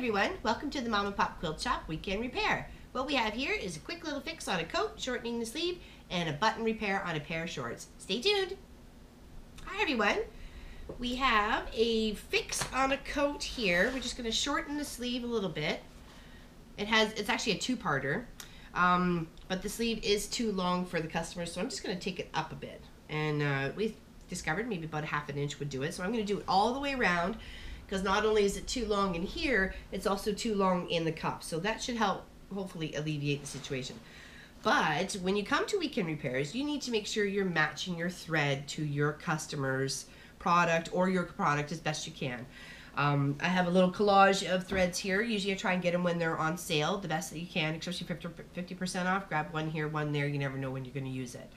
everyone, welcome to the Mom and Pop Quilt Shop Weekend Repair. What we have here is a quick little fix on a coat, shortening the sleeve, and a button repair on a pair of shorts. Stay tuned. Hi everyone. We have a fix on a coat here. We're just going to shorten the sleeve a little bit. It has, it's actually a two-parter, um, but the sleeve is too long for the customer, so I'm just going to take it up a bit. And uh, we discovered maybe about a half an inch would do it, so I'm going to do it all the way around because not only is it too long in here, it's also too long in the cup. So that should help hopefully alleviate the situation. But when you come to weekend repairs, you need to make sure you're matching your thread to your customer's product or your product as best you can. Um, I have a little collage of threads here. Usually I try and get them when they're on sale, the best that you can, especially 50% off. Grab one here, one there. You never know when you're going to use it.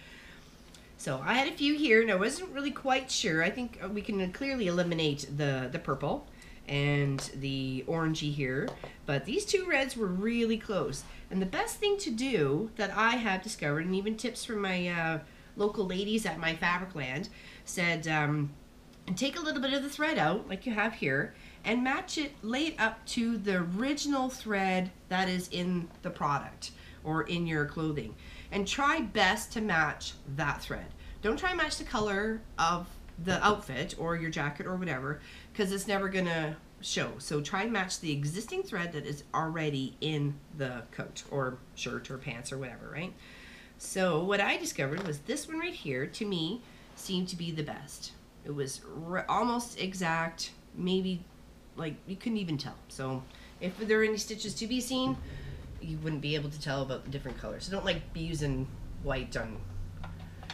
So I had a few here and I wasn't really quite sure. I think uh, we can clearly eliminate the, the purple and the orangey here, but these two reds were really close. And the best thing to do that I have discovered, and even tips from my uh, local ladies at my Fabricland, said um, take a little bit of the thread out, like you have here, and match it, it up to the original thread that is in the product or in your clothing and try best to match that thread. Don't try match the color of the outfit or your jacket or whatever because it's never gonna show. So try and match the existing thread that is already in the coat or shirt or pants or whatever, right? So what I discovered was this one right here, to me, seemed to be the best. It was almost exact, maybe like you couldn't even tell. So if there are any stitches to be seen, you wouldn't be able to tell about the different colors. So don't like be using white on,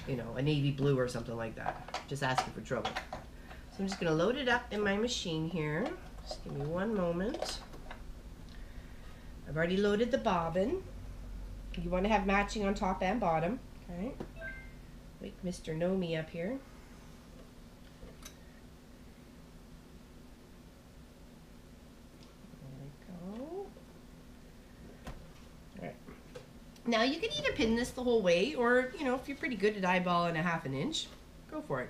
you know, a navy blue or something like that. Just asking for trouble. So I'm just going to load it up in my machine here. Just give me one moment. I've already loaded the bobbin. You want to have matching on top and bottom. Okay. Wake Mr. Janome up here. Now you can either pin this the whole way or, you know, if you're pretty good at eyeballing a half an inch, go for it.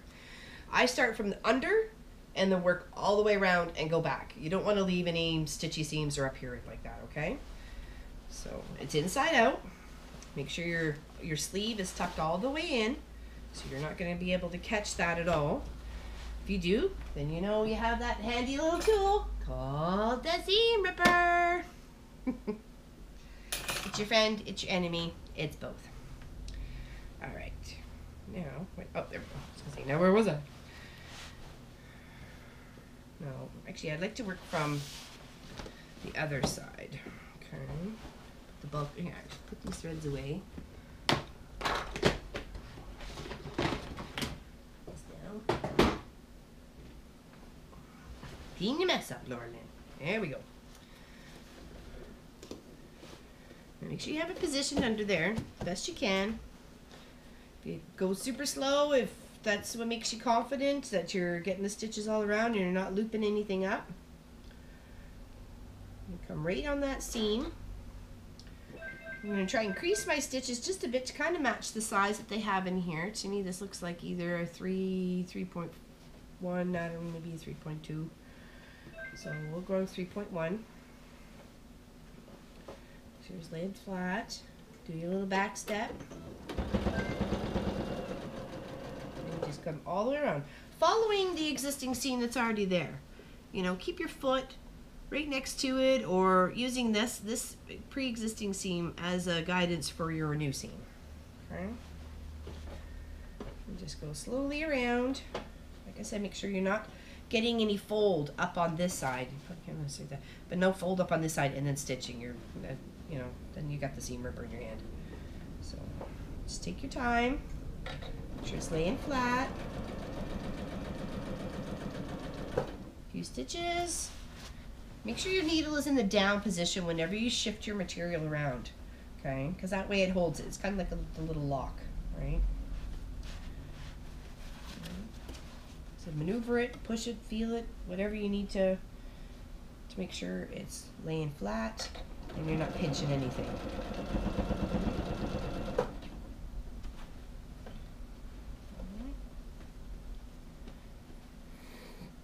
I start from the under and then work all the way around and go back. You don't want to leave any stitchy seams or up here like that, okay? So it's inside out. Make sure your, your sleeve is tucked all the way in so you're not going to be able to catch that at all. If you do, then you know you have that handy little tool called the seam ripper. It's your friend, it's your enemy, it's both. All right. Now, wait, oh, there we go. Now where was I? No, actually, I'd like to work from the other side. Okay. Put the bulk, here, put these threads away. Clean your mess up, Laura. There we go. Make sure you have it positioned under there, best you can. If you go super slow, if that's what makes you confident that you're getting the stitches all around and you're not looping anything up. come right on that seam. I'm going to try and crease my stitches just a bit to kind of match the size that they have in here. To me, this looks like either a 3, 3.1, I don't know, maybe 3.2. So we'll go 3.1. Here's lay it flat. Do your little back step. And just come all the way around. Following the existing seam that's already there. You know, keep your foot right next to it or using this, this pre-existing seam as a guidance for your new seam. Okay. And just go slowly around. Like I said, make sure you're not getting any fold up on this side. I can't say that, but no fold up on this side and then stitching. You're uh, you know, then you got the seam ripper in your hand. So just take your time. Make sure it's laying flat. A few stitches. Make sure your needle is in the down position whenever you shift your material around. Okay, because that way it holds it. It's kind of like a, little lock, right? So maneuver it, push it, feel it, whatever you need to to make sure it's laying flat and you're not pinching anything.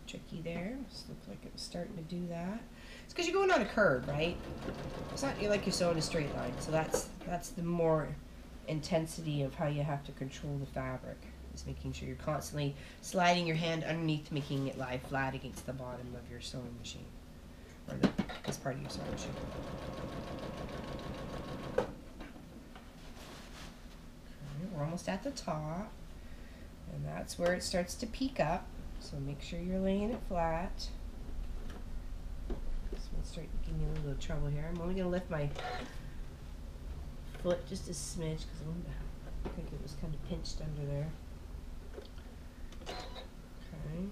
Tricky there. Just looked like it was starting to do that. It's because you're going on a curve, right? It's not you're like you're sewing a straight line. So that's that's the more intensity of how you have to control the fabric. Is making sure you're constantly sliding your hand underneath, making it lie flat against the bottom of your sewing machine, or the, this part of your sewing. Okay, we're almost at the top, and that's where it starts to peak up. So make sure you're laying it flat. This one start giving me a little trouble here. I'm only gonna lift my foot just a smidge because I think it was kind of pinched under there. Okay.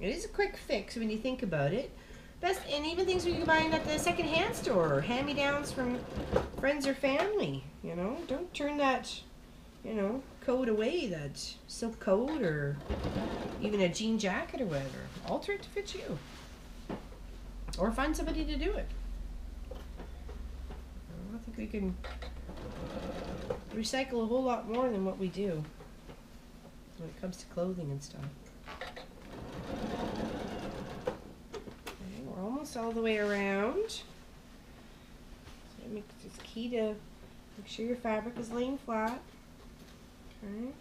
It is a quick fix when you think about it. Best, and even things we can buy at the secondhand store or hand-me-downs from friends or family. You know, don't turn that, you know, coat away. That silk coat or even a jean jacket or whatever. Alter it to fit you, or find somebody to do it. I think we can recycle a whole lot more than what we do when it comes to clothing and stuff. Okay, we're almost all the way around. So it makes, it's key to make sure your fabric is laying flat. Okay.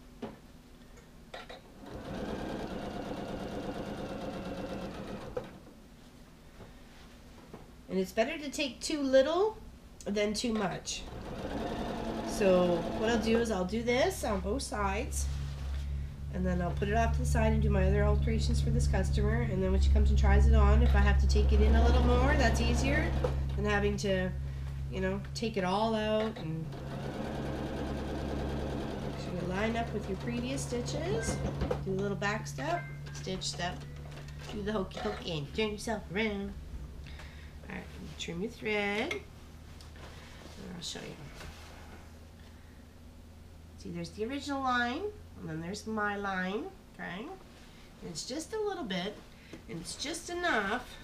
And it's better to take too little than too much. So what I'll do is I'll do this on both sides and then I'll put it off to the side and do my other alterations for this customer. And then when she comes and tries it on if I have to take it in a little more that's easier than having to you know take it all out and line up with your previous stitches. Do a little back step stitch step. Do the hokey pokey and turn yourself around. Alright trim your thread. I'll show you. See, there's the original line, and then there's my line, okay? And it's just a little bit, and it's just enough.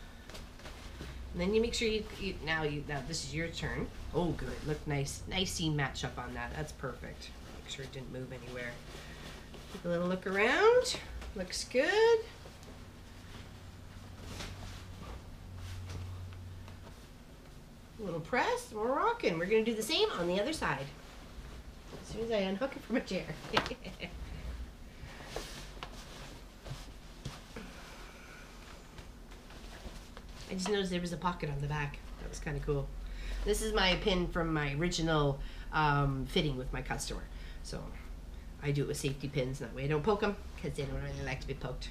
And then you make sure you, you now you now this is your turn. Oh, good. Look nice, nice seam match up on that. That's perfect. Make sure it didn't move anywhere. Take a little look around. Looks good. A little press, we're rocking. We're gonna do the same on the other side. As soon as I unhook it from a chair. just noticed there was a pocket on the back. That was kind of cool. This is my pin from my original um, fitting with my customer. So I do it with safety pins. That way I don't poke them because they don't really like to be poked.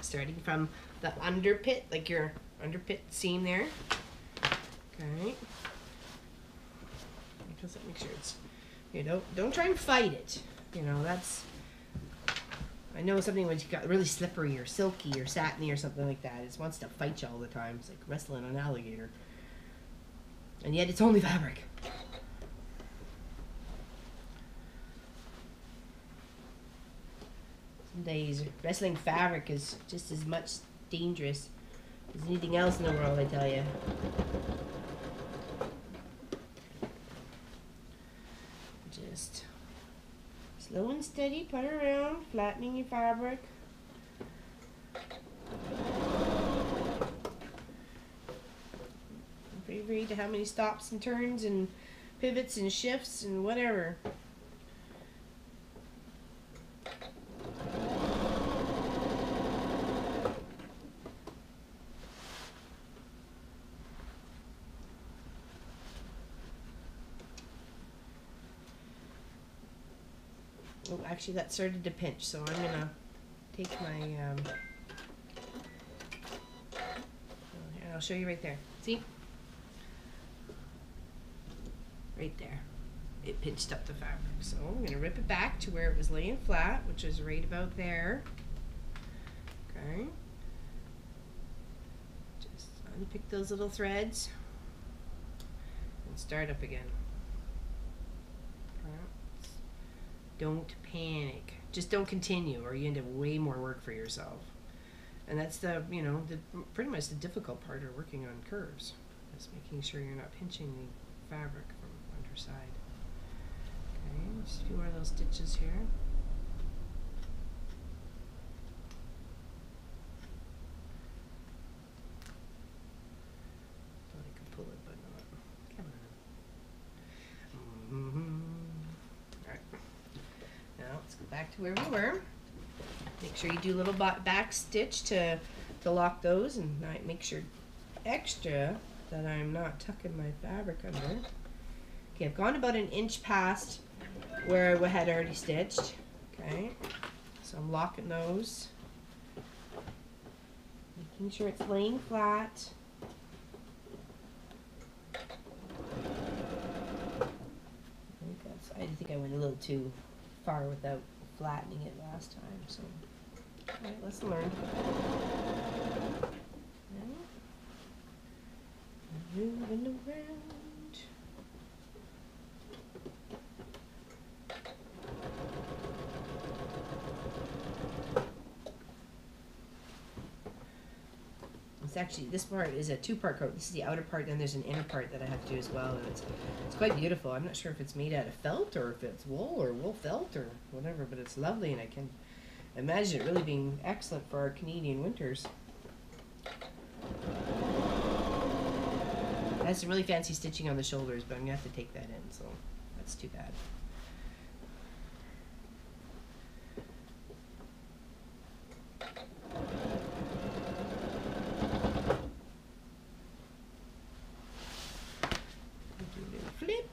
Starting from the under pit, like your under pit seam there. Okay. Just make sure it's you know don't try and fight it. You know that's I know something when you got really slippery or silky or satiny or something like that. It wants to fight you all the time. It's like wrestling an alligator. And yet it's only fabric. Some days wrestling fabric is just as much dangerous as anything else in the world, I tell you. Just slow and steady, put around, flattening your fabric. Be free to how many stops and turns and pivots and shifts and whatever. Oh, actually that started to pinch, so I'm gonna take my, um, I'll show you right there. See? Right there. It pinched up the fabric. So I'm gonna rip it back to where it was laying flat, which is right about there. Okay. Just unpick those little threads and start up again. Don't panic. Just don't continue, or you end up way more work for yourself. And that's the, you know, the pretty much the difficult part of working on curves. Is making sure you're not pinching the fabric from underside. Okay, just a few more of those stitches here. Thought I could pull it, but not. Come on. Mhm. Alright. Now let's go back to where we were. Make sure you do a little back stitch to, to lock those and make sure extra that I'm not tucking my fabric under. Okay, I've gone about an inch past where I had already stitched. Okay, so I'm locking those. Making sure it's laying flat. I think I went a little too far without flattening it last time, so. Alright, let's learn. Moving around. It's actually this part is a two-part coat. This is the outer part, then there's an inner part that I have to do as well, and it's it's quite beautiful. I'm not sure if it's made out of felt or if it's wool or wool felt or whatever, but it's lovely, and I can imagine it really being excellent for our Canadian winters. It has some really fancy stitching on the shoulders, but I'm gonna have to take that in, so that's too bad. Do a little flip.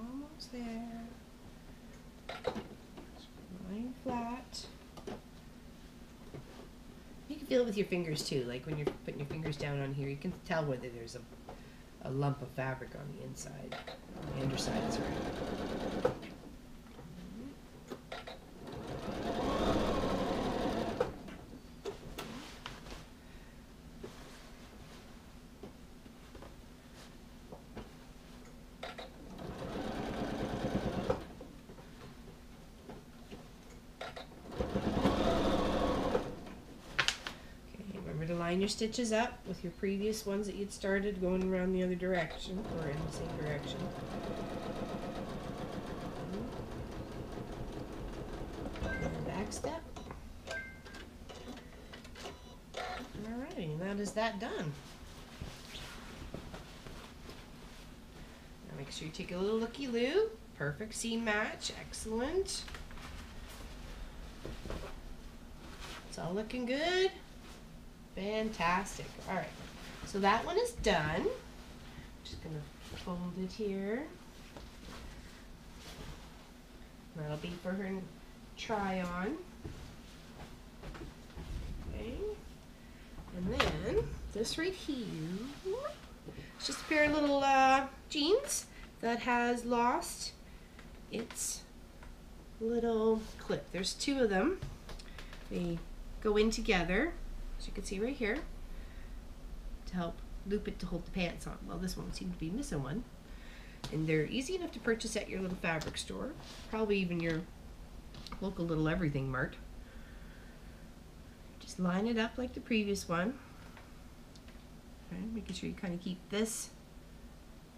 Almost there. Lying flat. You can feel it with your fingers too, like when you're putting your fingers down on here, you can tell whether there's a, a lump of fabric on the inside, the underside, sorry. Okay, remember to line your stitches up with your previous ones that you'd started going around the other direction or in the same direction. Back step. Alrighty, that is that done. Now make sure you take a little looky loo. Perfect seam match, excellent. It's all looking good. Fantastic. All right. So that one is done. I'm just gonna fold it here. That'll be for her to try on. Okay. And then this right here, it's just a pair of little uh, jeans that has lost its little clip. There's two of them. They go in together, as you can see right here, to help loop it to hold the pants on. Well, this one seemed to be missing one. And they're easy enough to purchase at your little fabric store, probably even your local little everything mart. Just line it up like the previous one. Okay, making sure you kind of keep this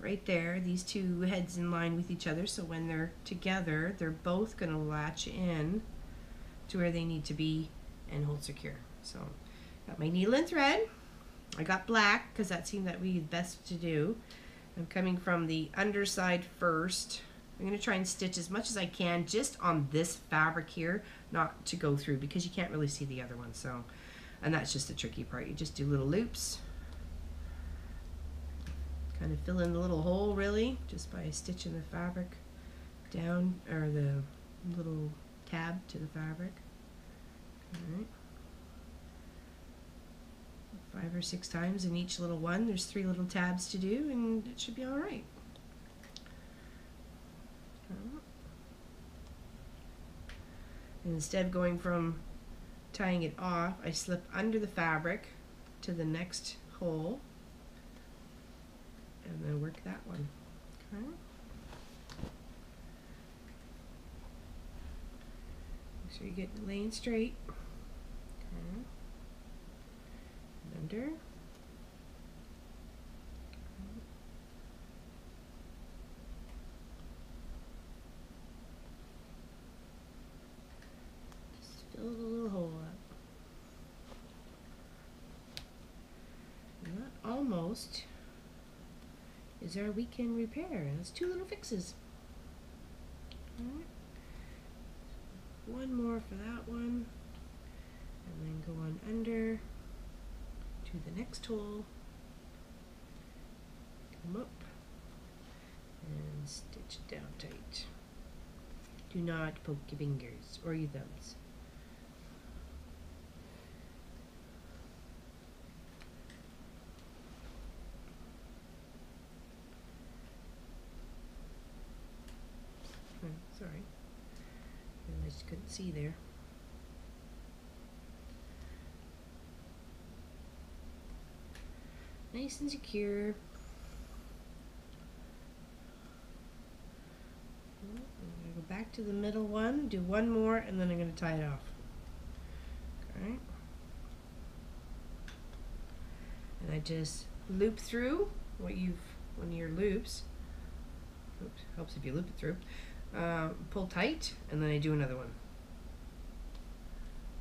right there, these two heads in line with each other, so when they're together, they're both going to latch in to where they need to be and hold secure. So, got my needle and thread. I got black because that seemed that be best to do. I'm coming from the underside first. I'm going to try and stitch as much as I can just on this fabric here, not to go through because you can't really see the other one. So, and that's just the tricky part. You just do little loops. Kind of fill in the little hole really just by stitching the fabric down or the little tab to the fabric. Alright. Five or six times in each little one. There's three little tabs to do and it should be alright. Oh. And instead of going from tying it off, I slip under the fabric to the next hole and then work that one. Okay. sure you get it laying straight. Okay. And under. Just fill the little hole up. Not almost is our weekend repair. That's two little fixes. Alright. One more for that one. And then go on under to the next hole. Come up and stitch it down tight. Do not poke your fingers or your thumbs. Oh, sorry. I just couldn't see there. Nice and secure. I'm going to go back to the middle one, do one more, and then I'm going to tie it off. Okay. And I just loop through what you've, one of your loops. Oops, helps if you loop it through. Uh, pull tight, and then I do another one.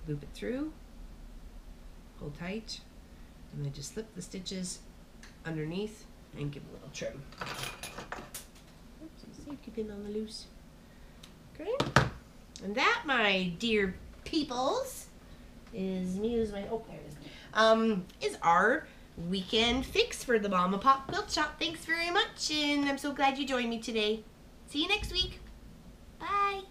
Loop it through, pull tight, and then just slip the stitches underneath and give a little trim. Oops, see, keeping on the loose. Okay, and that, my dear peoples, is me is my oh there it is. Um, is our weekend fix for the Mom and Pop Quilt Shop. Thanks very much, and I'm so glad you joined me today. See you next week. Bye.